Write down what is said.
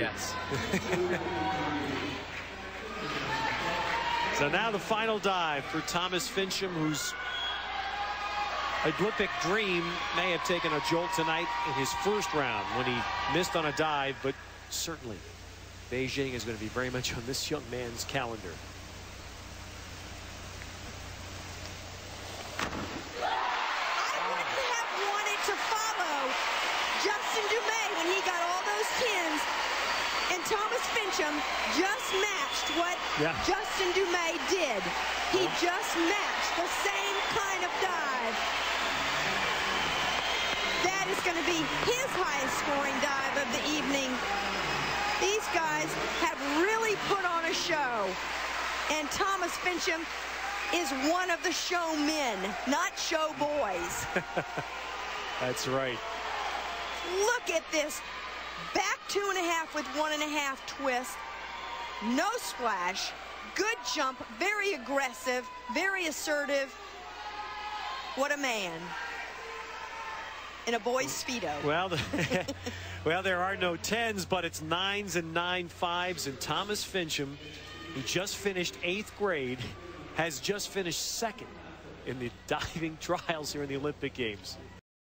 attitude. Yes. so now the final dive for Thomas Finchum, whose Olympic dream may have taken a jolt tonight in his first round when he missed on a dive, but certainly Beijing is going to be very much on this young man's calendar. I wouldn't have wanted to follow Justin Dumais when he got all those pins. Thomas Finchum just matched what Yeah. Justin Dumais did. He just matched the same kind of dive. That is going to be his highest scoring dive of the evening. These guys have really put on a show. And Thomas Finchum is one of the showmen, not show boys. That's right. Look at this. Back two and a half with one and a half twist. No splash. Good jump. Very aggressive. Very assertive. What a man. In a boy's Speedo. Well, well, there are no tens, but it's nines and nine fives. And Thomas Finchum, who just finished eighth grade, has just finished second in the diving trials here in the Olympic Games.